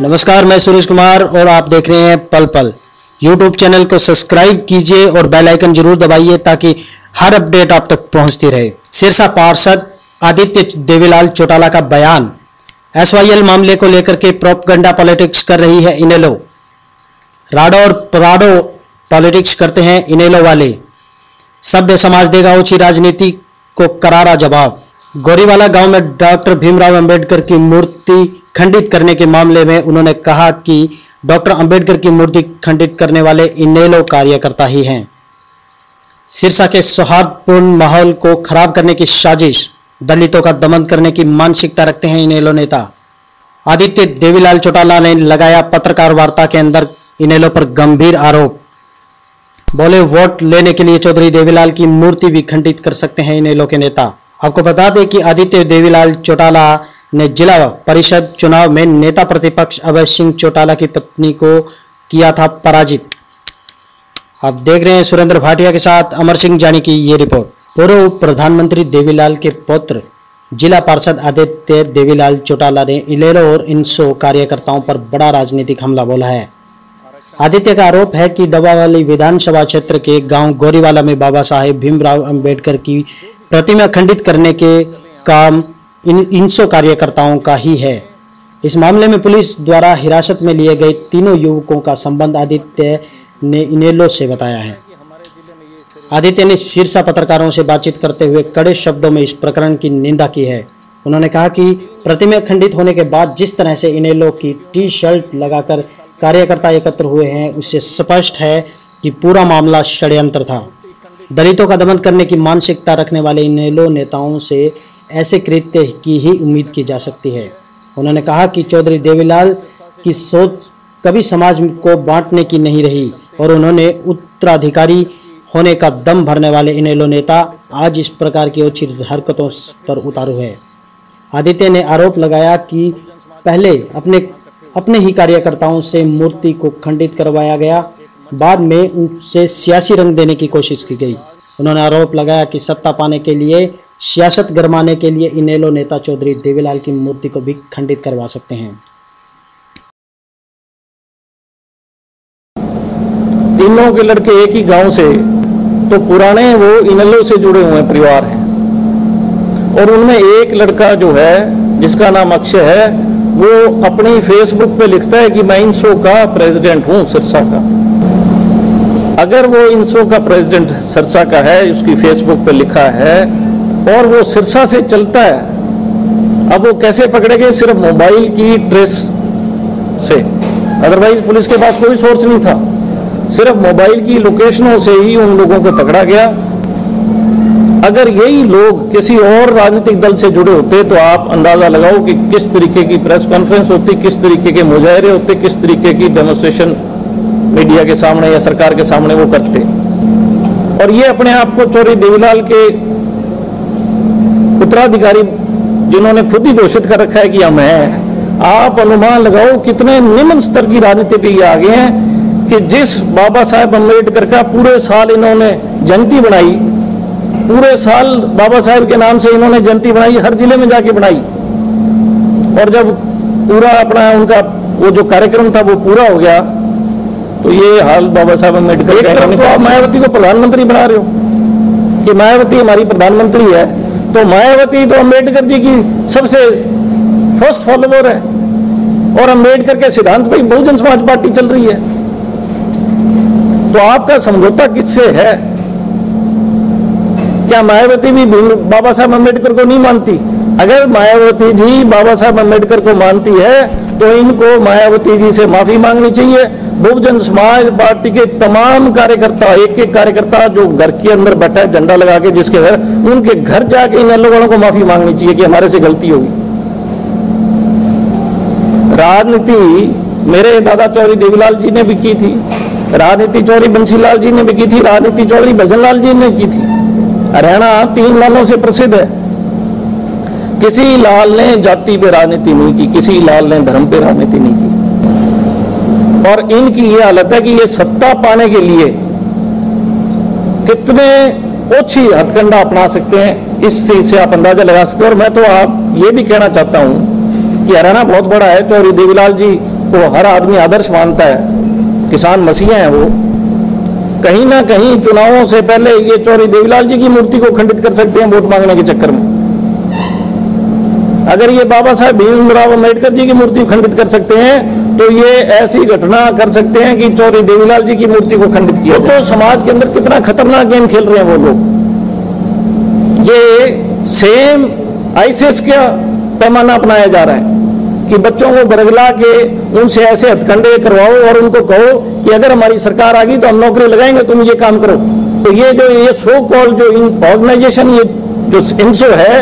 नमस्कार, मैं सुरेश कुमार और आप देख रहे हैं पल पल। यूट्यूब चैनल को सब्सक्राइब कीजिए और बेल आइकन ज़रूर दबाइए ताकि हर अपडेट आप तक पहुँचती रहे। सिरसा पार्षद आदित्य देवीलाल चौटाला का बयान। एसवाईएल मामले को लेकर के प्रोपगंडा पॉलिटिक्स कर रही है इनेलो। राडो और पराडो पॉलिटिक्स करते हैं इनेलो वाले। सभ्य समाज देगा ऊँची राजनीति को करारा जवाब। गोरीवाला गाँव में डॉक्टर भीमराव अंबेडकर की मूर्ति खंडित करने के मामले में उन्होंने कहा कि डॉक्टर अंबेडकर की मूर्ति खंडित करने वाले इनेलो कार्यकर्ता ही हैं। सिरसा के सौहार्दपूर्ण माहौल को खराब करने की साजिश, दलितों का दमन करने की मानसिकता रखते हैं इनेलो नेता। आदित्य देवीलाल चौटाला ने लगाया पत्रकार वार्ता के अंदर इनेलो पर गंभीर आरोप। बोले, वोट लेने के लिए चौधरी देवीलाल की मूर्ति भी खंडित कर सकते हैं इनेलो के नेता। आपको बता दें कि आदित्य देवीलाल चौटाला ने जिला परिषद चुनाव में नेता प्रतिपक्ष अभय सिंह चौटाला की पत्नी को किया था पराजित। आप देख रहे हैं सुरेंद्र भाटिया के साथ अमर सिंह जानी की ये रिपोर्ट। पूर्व प्रधानमंत्री देवीलाल के पुत्र, जिला पार्षद आदित्य देवीलाल चौटाला ने इलेरो और इनसो कार्यकर्ताओं पर बड़ा राजनीतिक हमला बोला है। आदित्य का आरोप है कि डबावाली विधानसभा क्षेत्र के गाँव गोरीवाला में बाबा साहेब भीमराव अंबेडकर की प्रतिमा खंडित करने के काम इन इनसो कार्यकर्ताओं का ही है। इस मामले में पुलिस द्वारा हिरासत में लिए गए तीनों युवकों का संबंध आदित्य ने इनेलो से बताया है। आदित्य ने शीर्षा पत्रकारों से बातचीत करते हुए कड़े शब्दों में इस प्रकरण की निंदा की है। उन्होंने कहा कि प्रतिमा खंडित होने के बाद जिस तरह से इनेलो की टी शर्ट लगाकर कार्यकर्ता एकत्र हुए हैं, उससे स्पष्ट है कि पूरा मामला षड्यंत्र था। दलितों का दमन करने की मानसिकता रखने वाले इनेलो नेताओं से ऐसे कृत्य की ही उम्मीद की जा सकती है। उन्होंने कहा कि चौधरी देवीलाल की सोच कभी समाज को बांटने की नहीं रही और उन्होंने उत्तराधिकारी होने का दम भरने वाले इनेलो नेता आज इस प्रकार की ओछी हरकतों पर उतारू है। आदित्य ने आरोप लगाया कि पहले अपने अपने ही कार्यकर्ताओं से मूर्ति को खंडित करवाया गया। बाद में उनसे सियासी रंग देने की कोशिश की गई। उन्होंने आरोप लगाया कि सत्ता पाने के लिए सियासत गरमाने के लिए इनेलो नेता चौधरी देवीलाल की मूर्ति को भी खंडित करवा सकते हैं। तीनों के लड़के एक ही गाँव से तो पुराने वो इनेलो से जुड़े हुए परिवार हैं। और उनमें एक लड़का जो है, जिसका नाम अक्षय है, वो अपनी फेसबुक पे लिखता है कि मैं इंसो का प्रेसिडेंट हूँ, सिरसा का। अगर वो इंसो का प्रेसिडेंट सिरसा का है, उसकी फेसबुक पे लिखा है और वो सिरसा से चलता है। अब वो कैसे पकड़े गए सिर्फ़ मोबाइल की ट्रेस से। अदरवाइज़ पुलिस के पास कोई सोर्स नहीं था। सिर्फ़ मोबाइल की लोकेशनों से ही उन लोगों को पकड़ा गया। अगर यही लोग किसी और राजनीतिक दल से जुड़े होते तो आप अंदाज़ा लगाओ कि किस तरीके की प्रेस कॉन्फ्रेंस होती, किस तरीके के मुजाहरे होते, किस तरीके की डेमोस्ट्रेशन मीडिया के सामने या सरकार के सामने वो करते। और ये अपने आप को चोरी देवीलाल के उत्तराधिकारी जिन्होंने खुद ही घोषित कर रखा है कि हम हैं आप अनुमान लगाओ कितने निम्न स्तर की राजनीति पे ये आगे हैं कि जिस बाबा साहेब अंबेडकर का पूरे साल इन्होंने जयंती बनाई पूरे साल बाबा साहेब के नाम से इन्होंने जयंती बनाई हर ज़िले में जाके बनाई और जब पूरा अपना उनका वो जो कार्यक्रम था वो पूरा हो गया तो ये हाल बाबा साहेब अंबेडकर तो मायावती को प्रधानमंत्री बना रहे हो। कि मायावती हमारी प्रधानमंत्री है तो मायावती तो अंबेडकर जी की सबसे फ़र्स्ट फॉलोअर है। और अंबेडकर के सिद्धांत पर बहुजन समाज पार्टी चल रही है। तो आपका समझौता किससे है? क्या मायावती भी बाबा साहब अंबेडकर को नहीं मानती? अगर मायावती जी बाबा साहब अंबेडकर को मानती है तो इनको मायावती जी से माफ़ी मांगनी चाहिए। बहुजन समाज पार्टी के तमाम कार्यकर्ता एक एक कार्यकर्ता जो घर के अंदर बैठा है, झंडा लगा के जिसके घर, उनके घर जाके इन लोगों को माफ़ी मांगनी चाहिए कि हमारे से गलती होगी। राजनीति मेरे दादा चौधरी देवीलाल जी ने भी की थी। राजनीति चौधरी बंसीलाल जी ने भी की थी। राजनीति चौधरी भजनलाल जी ने की थी। हरियाणा तीन लालों से प्रसिद्ध है। किसी लाल ने जाति पे राजनीति नहीं की, किसी लाल ने धर्म पे राजनीति नहीं की। और इनकी ये हालत है कि ये सत्ता पाने के लिए कितने ओछी हथकंडा अपना सकते हैं, इस चीज़ से आप अंदाज़ा लगा सकते हैं। और मैं तो आप ये भी कहना चाहता हूँ कि हरियाणा बहुत बड़ा है चौधरी देवीलाल जी को हर आदमी आदर्श मानता है। किसान मसीहा हैं वो। कहीं ना कहीं चुनावों से पहले ये चौरी देवीलाल जी की मूर्ति को खंडित कर सकते हैं वोट मांगने के चक्कर में। अगर ये बाबा साहेब भीमराव अंबेडकर जी की मूर्ति खंडित कर सकते हैं तो ये ऐसी घटना कर सकते हैं कि चौरी देवीलाल जी की मूर्ति को खंडित किया तो समाज के अंदर कितना खतरनाक गेम खेल रहे हैं वो लोग? ये सेम आईसीएस का पैमाना अपनाया जा रहा है कि बच्चों को बरगला के उनसे ऐसे हथकंडे करवाओ और उनको कहो कि अगर हमारी सरकार आ गई तो हम नौकरी लगाएँगे तुम ये काम करो। तो ये जो ये सो कॉल जो ऑर्गेनाइजेशन ये जो इंसो है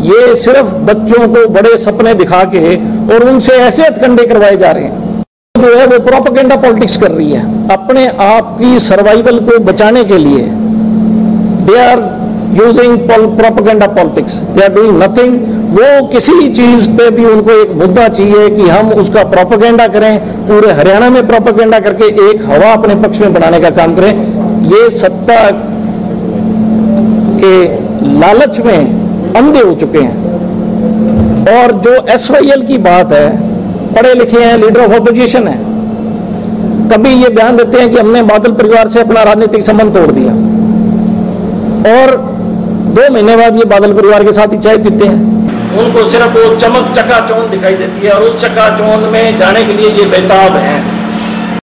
ये सिर्फ़ बच्चों को बड़े सपने दिखा के और उनसे ऐसे हथकंडे करवाए जा रहे हैं। जो है वो प्रोपोगेंडा पॉलिटिक्स कर रही है। अपने आप की सर्वाइवल को बचाने के लिए they are using propaganda politics they are doing nothing वो किसी चीज़ पे भी उनको एक मुद्दा चाहिए कि हम उसका प्रोपोगेंडा करें, पूरे हरियाणा में प्रोपोगेंडा करके एक हवा अपने पक्ष में बनाने का काम करें। ये सत्ता के लालच में अंधे हो चुके हैं। और जो एसवाईएल की बात है, पढ़े लिखे हैं लीडर ऑफ़ अपोजिशन है, कभी ये बयान देते हैं कि हमने बादल परिवार से अपना राजनीतिक संबंध तोड़ दिया। और दो महीने बाद ये बादल परिवार के साथ ही चाय पीते हैं। उनको सिर्फ़ वो चमक चकाचौंध दिखाई देती है, और उस चकाचौंध में जाने के लिए ये बेताब हैं।